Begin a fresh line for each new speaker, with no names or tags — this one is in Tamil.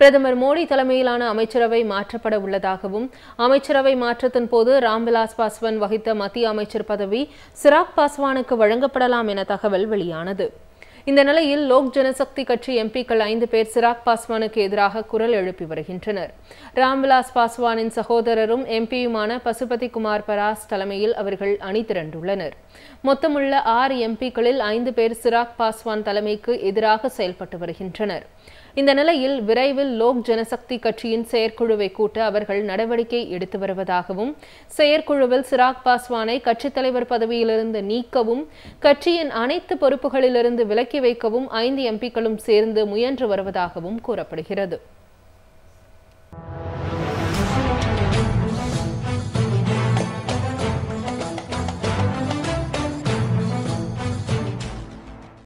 பிரதமர் மோடி தலைமையிலான அமைச்சரவை மாற்றப்பட உள்ளதாகவும் அமைச்சரவை மாற்றத்தின் போது ராம்விலாஸ் பாஸ்வான் வகித்த மத்திய அமைச்சர் பதவி சிராக் பாஸ்வானுக்கு வழங்கப்படலாம் என தகவல் வெளியானது. இந்த நிலையில் லோக் ஜனசக்தி கட்சி எம்பிக்கள் ஐந்து பேர் சிராக் பாஸ்வானுக்கு எதிராக குரல் எழுப்பி வருகின்றனர். ராம்விலாஸ் பாஸ்வானின் சகோதரரும் எம்பியுமான பசுபதி குமார் பராஸ் தலைமையில் அவர்கள் அணி திரண்டுள்ளனர். மொத்தமுள்ள ஆறு எம்பிக்களில் ஐந்து பேர் சிராக் பாஸ்வான் தலைமைக்கு எதிராக செயல்பட்டு வருகின்றனர். இந்த நிலையில் விரைவில் லோக் ஜனசக்தி கட்சியின் செயற்குழுவை கூட்ட அவர்கள் நடவடிக்கை எடுத்து வருவதாகவும் செயற்குழுவில் சிராக் பாஸ்வானை கட்சித் தலைவர் பதவியிலிருந்து நீக்கவும் கட்சியின் அனைத்து பொறுப்புகளிலிருந்து விலக்கி வைக்கவும் ஐந்து எம்பிக்களும் சேர்ந்து முயன்று வருவதாகவும் கூறப்படுகிறது.